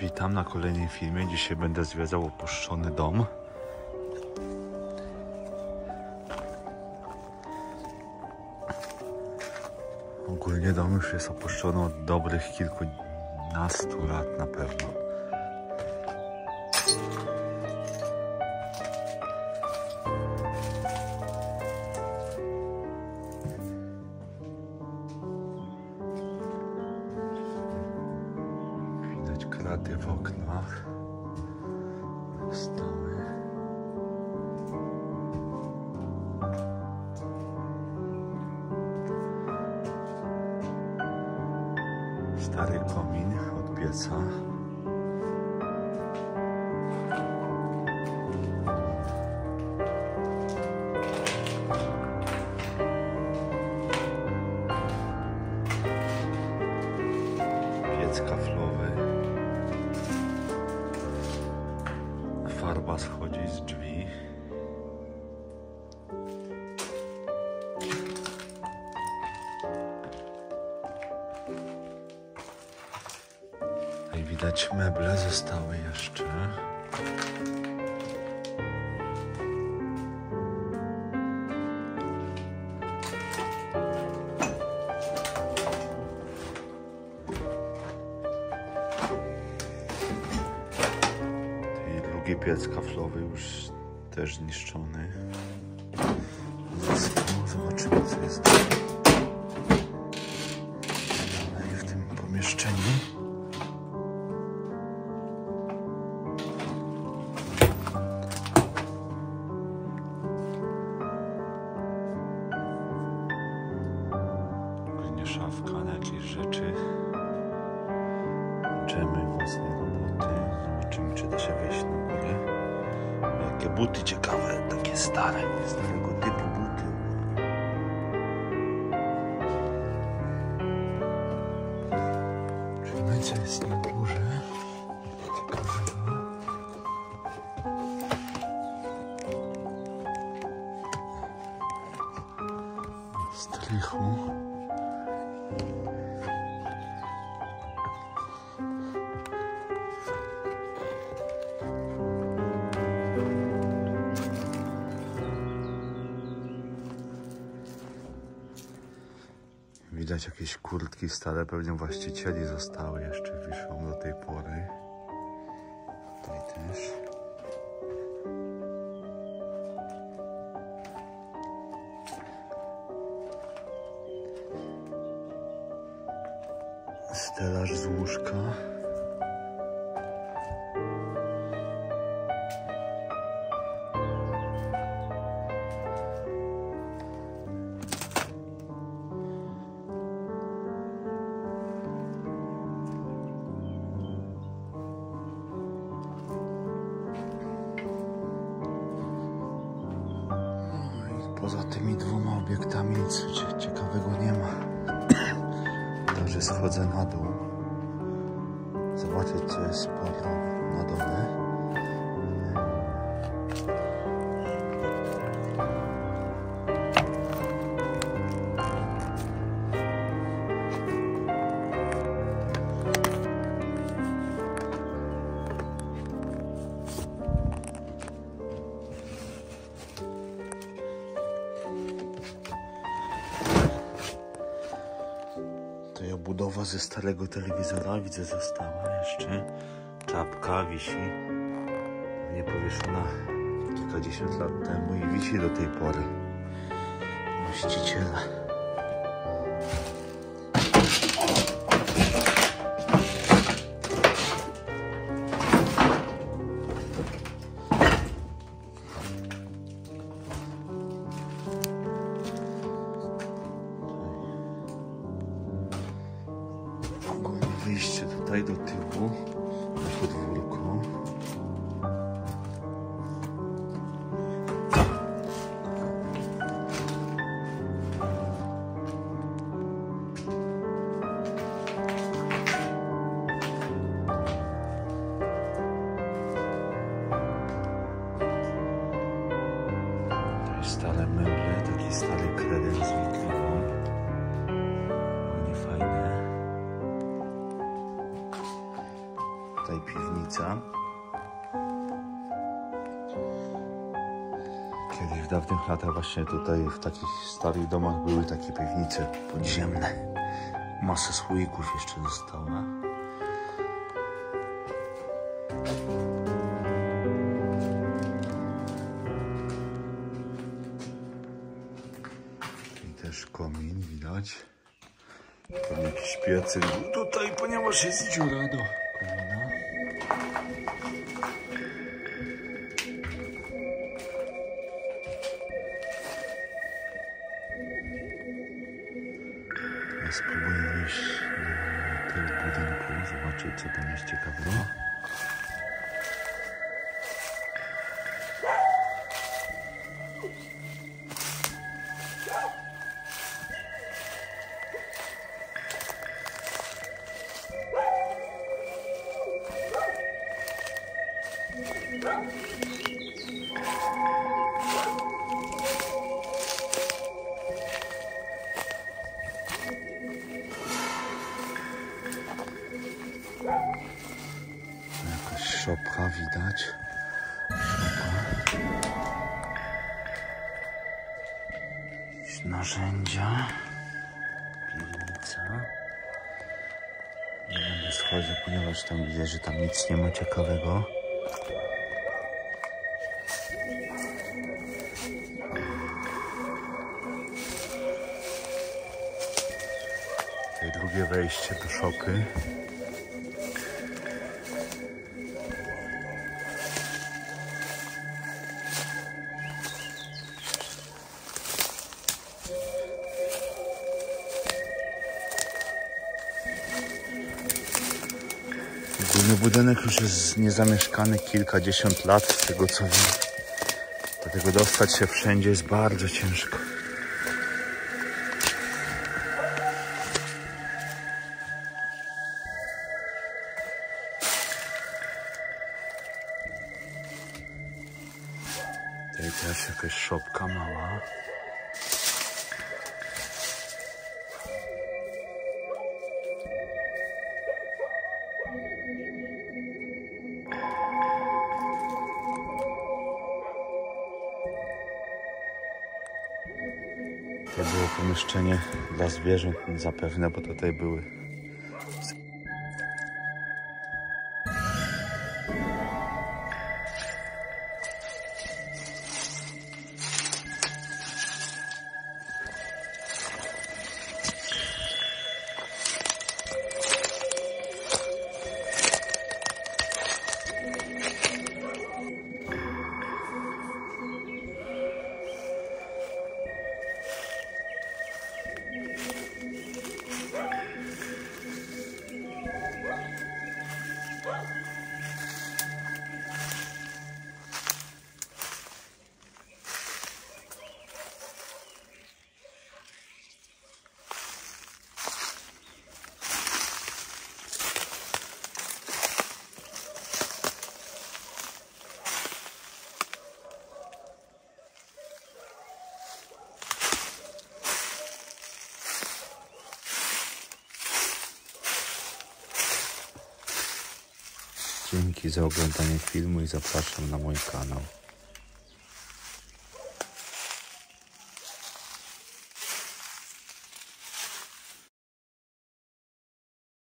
Witam na kolejnym filmie. Dzisiaj będę zwiedzał opuszczony dom. Ogólnie dom już jest opuszczony od dobrych kilkunastu lat na pewno. W oknach. Stały. Stary komin od pieca. Widać meble zostały jeszcze. I drugi piec kaflowy już też zniszczony. Zobaczymy co jest dalej w tym pomieszczeniu. Jakieś rzeczy. Dżemy własne roboty. Zobaczymy, czy da się wejść na górę. Jakie buty ciekawe, takie stare, starego typu buty. Czy no i co jest na górze? Widać jakieś kurtki stare, pewnie właścicieli zostały jeszcze, wiszą do tej pory. Tutaj też. Stelaż z łóżka. Poza tymi dwoma obiektami nic cie- ciekawego nie ma. Także schodzę na dół. Zobaczyć co jest sporo na dole. Tutaj obudowa ze starego telewizora, widzę, została jeszcze. Czapka wisi. Nie powieszona kilkadziesiąt lat temu i wisi do tej pory. Właściciela. Wyjście tutaj do tyłu na podwórku. Piwnica. Kiedyś w dawnych latach właśnie tutaj w takich starych domach były takie piwnice podziemne. Masa słoików jeszcze została. I też komin widać. Pewnie jakiś piecyk był tutaj, ponieważ jest dziura do spróbuję wejść do tył budynku, zobaczyć co tam jest ciekawego. Jakaś szopka widać. Szopa. Jakieś narzędzia. Piwnica. Nie będę schodził, ponieważ tam widzę, że tam nic nie ma ciekawego. Drugie wejście do szopy. Główny budynek już jest niezamieszkany kilkadziesiąt lat, z tego co wiem. Dlatego dostać się wszędzie jest bardzo ciężko. Tutaj też jakaś szopka mała. To było pomieszczenie dla zwierząt zapewne, bo tutaj były. Dzięki za oglądanie filmu i zapraszam na mój kanał.